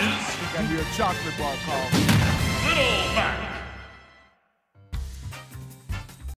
I think I hear a chocolate bar, call.